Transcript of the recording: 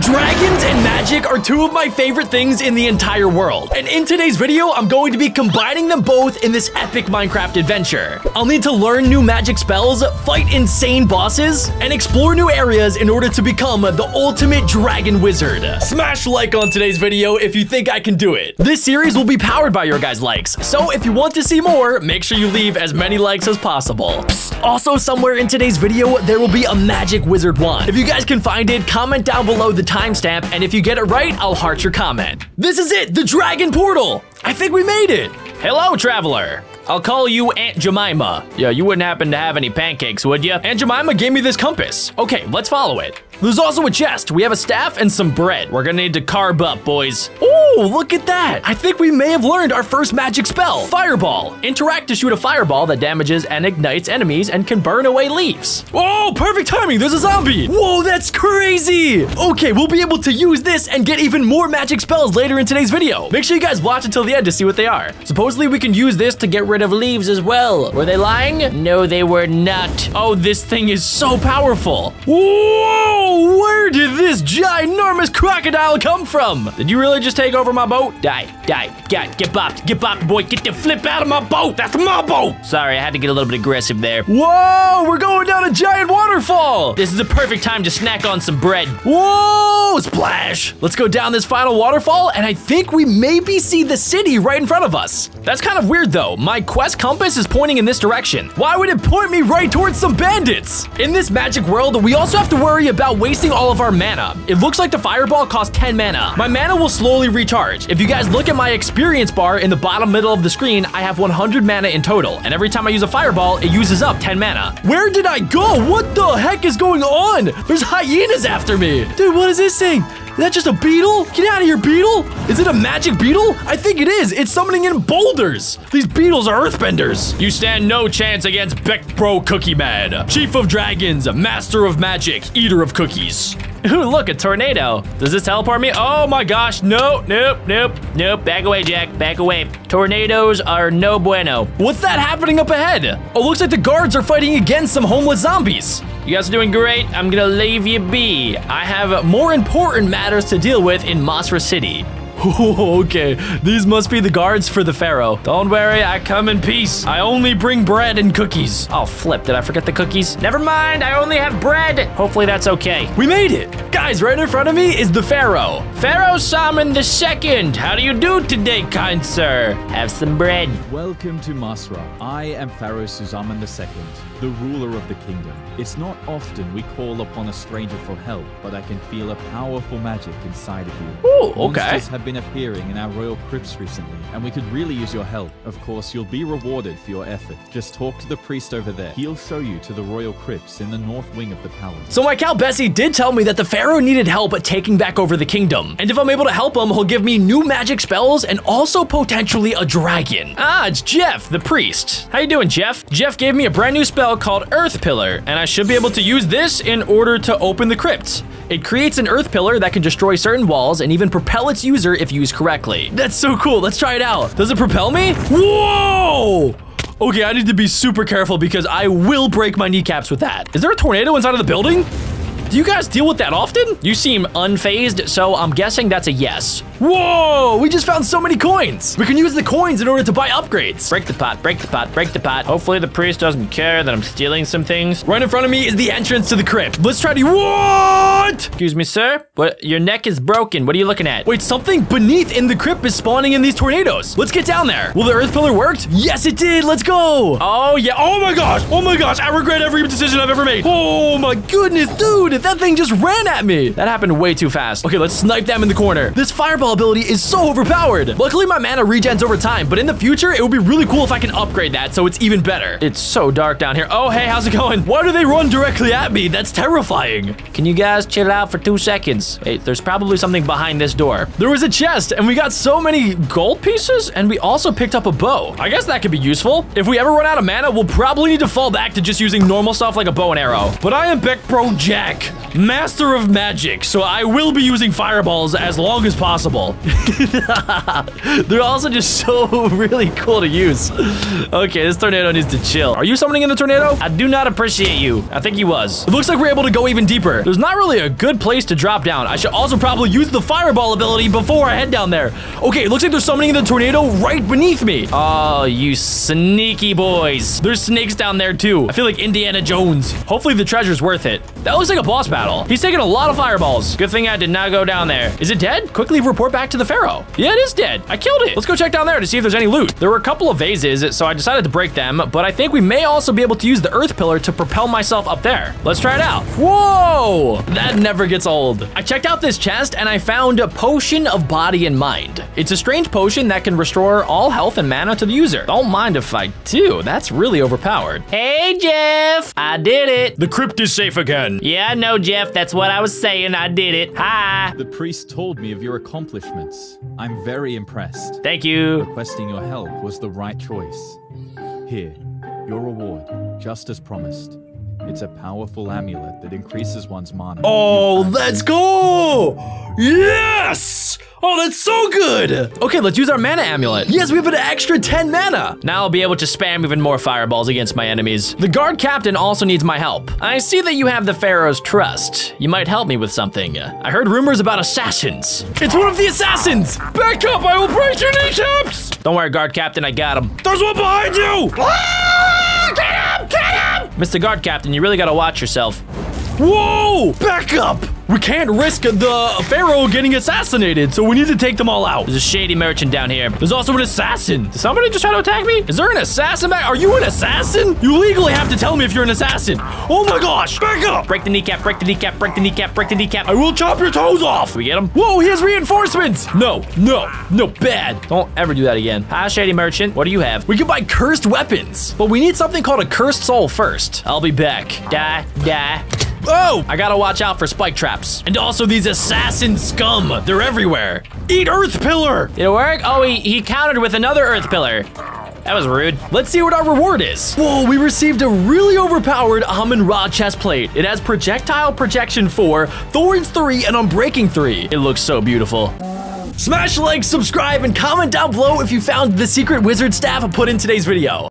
Dragons and magic are two of my favorite things in the entire world. And in today's video, I'm going to be combining them both in this epic Minecraft adventure. I'll need to learn new magic spells, fight insane bosses, and explore new areas in order to become the ultimate dragon wizard. Smash like on today's video if you think I can do it. This series will be powered by your guys' likes, so if you want to see more, make sure you leave as many likes as possible. Psst, also, somewhere in today's video, there will be a magic wizard wand. If you guys can find it, comment down below the timestamp, and if you get it right, I'll heart your comment. This is it, the dragon portal! I think we made it! Hello, traveler. I'll call you Aunt Jemima. Yeah, you wouldn't happen to have any pancakes, would you? Aunt Jemima gave me this compass. Okay, let's follow it. There's also a chest. We have a staff and some bread. We're gonna need to carb up, boys. Ooh, look at that. I think we may have learned our first magic spell, Fireball. Interact to shoot a fireball that damages and ignites enemies and can burn away leaves. Oh, perfect timing. There's a zombie. Whoa, that's crazy. Okay, we'll be able to use this and get even more magic spells later in today's video. Make sure you guys watch until the to see what they are. Supposedly, we can use this to get rid of leaves as well. Were they lying? No, they were not. Oh, this thing is so powerful. Whoa, where did this ginormous crocodile come from? Did you really just take over my boat? Die, die, get, get bopped, get bopped, boy. Get the flip out of my boat. That's my boat. Sorry, I had to get a little bit aggressive there. Whoa, we're going down a giant waterfall. This is a perfect time to snack on some bread. Whoa, splash. Let's go down this final waterfall, and I think we maybe see the city right in front of us. That's kind of weird, though. My quest compass is pointing in this direction. Why would it point me right towards some bandits? In this magic world, we also have to worry about wasting all of our mana. It looks like the fireball costs 10 mana. My mana will slowly recharge. If you guys look at my experience bar in the bottom middle of the screen, I have 100 mana in total. And every time I use a fireball, it uses up 10 mana. Where did I go? What the heck is going on? There's hyenas after me. Dude, what is this thing? Is that just a beetle? Get out of here, beetle! Is it a magic beetle? I think it is. It's summoning in boulders. These beetles are earthbenders. You stand no chance against Beck Bro Cookie Man, Chief of Dragons, Master of Magic, Eater of Cookies. Ooh, look, a tornado. Does this teleport me? Oh my gosh, no, nope, nope, nope. Back away, Jack, back away. Tornadoes are no bueno. What's that happening up ahead? Oh, looks like the guards are fighting against some homeless zombies. You guys are doing great. I'm gonna leave you be. I have more important matters to deal with in Masra City. Okay, these must be the guards for the Pharaoh. Don't worry, I come in peace. I only bring bread and cookies. Oh, flip, did I forget the cookies? Never mind, I only have bread. Hopefully that's okay. We made it. Guys, right in front of me is the Pharaoh. Pharaoh Salmon the Second. How do you do today, kind sir? Have some bread. Welcome to Masra. I am Pharaoh Suzaman II, the ruler of the kingdom. It's not often we call upon a stranger for help, but I can feel a powerful magic inside of you. Ooh, okay. Monsters have been appearing in our royal crypts recently, and we could really use your help. Of course, you'll be rewarded for your effort. Just talk to the priest over there. He'll show you to the royal crypts in the north wing of the palace. So my cow Bessie did tell me that the Pharaoh needed help at taking back over the kingdom. And if I'm able to help him, he'll give me new magic spells and also potentially a dragon. Ah, it's Jeff, the priest. How you doing, Jeff? Jeff gave me a brand new spell called Earth Pillar, and I should be able to use this in order to open the crypt. It creates an earth pillar that can destroy certain walls and even propel its user if used correctly. That's so cool. Let's try it out. Does it propel me? Whoa! Okay, I need to be super careful because I will break my kneecaps with that. Is there a tornado inside of the building? Do you guys deal with that often? You seem unfazed, so I'm guessing that's a yes. Whoa, we just found so many coins. We can use the coins in order to buy upgrades. Break the pot, break the pot, break the pot. Hopefully the priest doesn't care that I'm stealing some things. Right in front of me is the entrance to the crypt. Let's try to, what? Excuse me, sir, but your neck is broken. What are you looking at? Wait, something beneath in the crypt is spawning in these tornadoes. Let's get down there. Will the earth pillar worked? Yes, it did. Let's go. Oh, yeah. Oh my gosh. Oh my gosh. I regret every decision I've ever made. Oh my goodness, dude. That thing just ran at me. That happened way too fast. Okay, let's snipe them in the corner. This fireball ability is so overpowered. Luckily, my mana regens over time, but in the future, it would be really cool if I can upgrade that so it's even better. It's so dark down here. Oh, hey, how's it going? Why do they run directly at me? That's terrifying. Can you guys chill out for two seconds? Hey, there's probably something behind this door. There was a chest, and we got so many gold pieces, and we also picked up a bow. I guess that could be useful. If we ever run out of mana, we'll probably need to fall back to just using normal stuff like a bow and arrow. But I am Beck Bro Jack, Master of Magic, so I will be using fireballs as long as possible. They're also just so really cool to use. Okay, this tornado needs to chill. Are you summoning in the tornado? I do not appreciate you. I think he was. It looks like we're able to go even deeper. There's not really a good place to drop down. I should also probably use the fireball ability before I head down there. Okay, it looks like they're summoning in the tornado right beneath me. Oh, you sneaky boys. There's snakes down there too. I feel like Indiana Jones. Hopefully the treasure's worth it. That looks like a boss battle. He's taking a lot of fireballs. Good thing I did not go down there. Is it dead? Quickly report back to the pharaoh. Yeah, it is dead. I killed it. Let's go check down there to see if there's any loot. There were a couple of vases, so I decided to break them, but I think we may also be able to use the earth pillar to propel myself up there. Let's try it out. Whoa! That never gets old. I checked out this chest and I found a potion of body and mind. It's a strange potion that can restore all health and mana to the user. Don't mind if I do. That's really overpowered. Hey, Jeff. I did it. The crypt is safe again. Yeah, no, Jeff. That's what I was saying. I did it. Hi. The priest told me of your accomplishments. I'm very impressed. Thank you. Requesting your help was the right choice. Here, your reward, just as promised. It's a powerful amulet that increases one's mana. Oh, let's go! Yes! Oh, that's so good! Okay, let's use our mana amulet. Yes, we have an extra 10 mana. Now I'll be able to spam even more fireballs against my enemies. The guard captain also needs my help. I see that you have the pharaoh's trust. You might help me with something. I heard rumors about assassins. It's one of the assassins! Back up, I will break your kneecaps! Don't worry, guard captain, I got him. There's one behind you! Ah! Get him! Get him! Mr. Guard Captain, you really gotta watch yourself. Whoa! Back up! We can't risk the pharaoh getting assassinated, so we need to take them all out. There's a shady merchant down here. There's also an assassin. Did somebody just try to attack me? Is there an assassin back? Are you an assassin? You legally have to tell me if you're an assassin. Oh my gosh! Back up! Break the kneecap, break the kneecap, break the kneecap, break the kneecap. I will chop your toes off. We get him? Whoa, he has reinforcements! No, no, no, bad. Don't ever do that again. Hi, shady merchant. What do you have? We can buy cursed weapons, but we need something called a cursed soul first. I'll be back. Die, die. Oh, I gotta watch out for spike traps. And also these assassin scum. They're everywhere. Eat earth pillar. Did it work? Oh, he, he countered with another earth pillar. That was rude. Let's see what our reward is. Whoa, we received a really overpowered Amun Ra chest plate. It has projectile protection 4, thorns 3, and unbreaking 3. It looks so beautiful. Smash like, subscribe, and comment down below if you found the secret wizard staff I put in today's video.